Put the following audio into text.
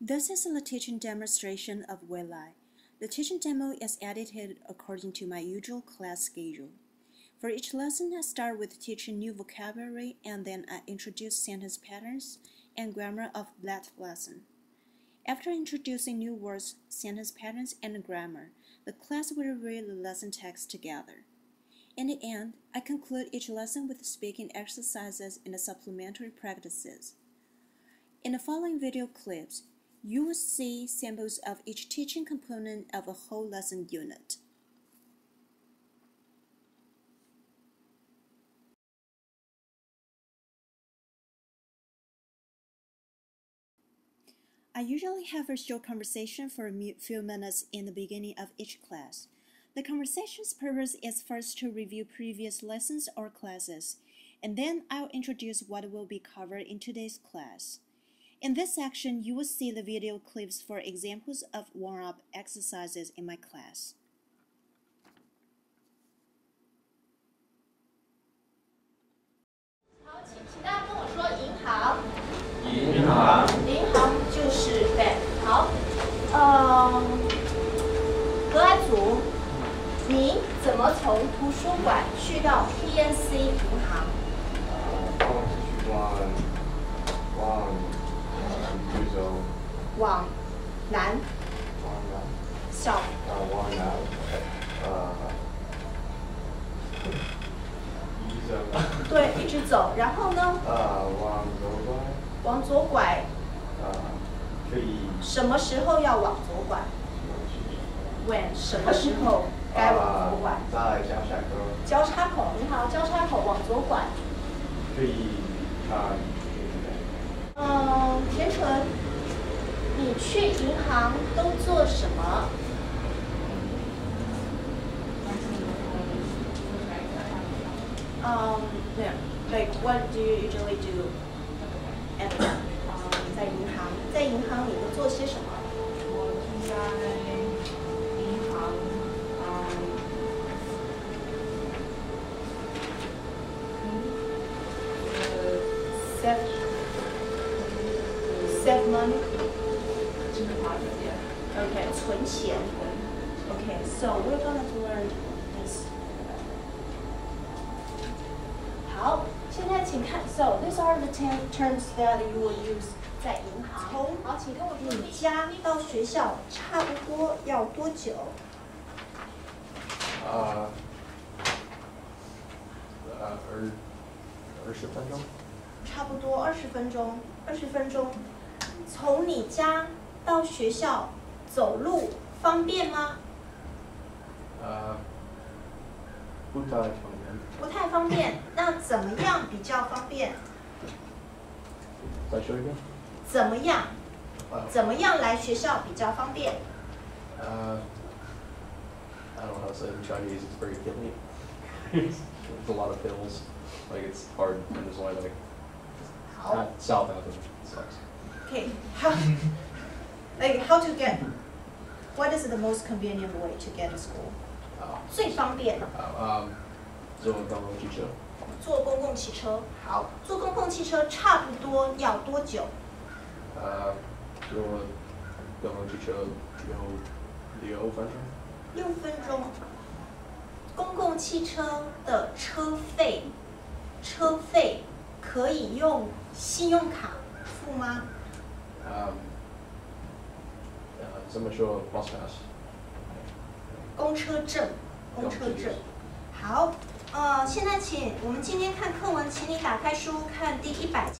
This is the teaching demonstration of Weilai. The teaching demo is edited according to my usual class schedule. For each lesson, I start with teaching new vocabulary and then I introduce sentence patterns and grammar of that lesson. After introducing new words, sentence patterns, and grammar, the class will read the lesson text together. In the end, I conclude each lesson with speaking exercises and supplementary practices. In the following video clips, you will see samples of each teaching component of a whole lesson unit. I usually have a short conversation for a few minutes in the beginning of each class. The conversation's purpose is first to review previous lessons or classes, and then I'll introduce what will be covered in today's class. In this section, you will see the video clips for examples of warm-up exercises in my class. 好，请请大家跟我说银行。银行，银行就是 bank。好，呃，格莱祖，你怎么从图书馆去到 PNC 银行？ 往南。往南，小。啊，往南，呃，对，一直走，然后呢，呃，往左拐，往左拐。呃，可以。什么时候要往左拐？When 什么时候该往左拐？呃在交叉口，交叉口，你好，交叉口往左拐。可以看嗯，田纯，你去银行都做什么？嗯，对，likewhatdoyoudo，在银行，在银行里都做些什么？在银行，嗯，嗯，set set money。呃，金华酒店。 Okay, 存钱。Okay, so we're gonna learn this. 好，现在请看。So these are the ten terms that you will use 在银行。从好，请跟我说，你家到学校差不多要多久？呃，呃，二二十分钟，差不多二十分钟。二十分钟。从你家到学校 走路方便吗？呃，不太方便，不太方便。那怎么样比较方便？再说一遍，怎么样？呃，怎么样来学校比较方便？Uh, I don't know how to say in Chinese. It's very hilly. There's a lot of hills. Like it's hard, and there's only like 好 uh, South Athens sucks.，OK，how like how to get is the most convenient way to get to school？Uh, 最方便 uh, um, 坐公共汽车，坐公共汽车。好，坐公共汽车差不多要多久？呃，坐公共汽车有六分钟，六分钟。公共汽车的车费，车费可以用信用卡付吗？um, 呃，怎么说 bus pass？公车证，公车证。好，呃，现在请我们今天看课文，请你打开书看第一百。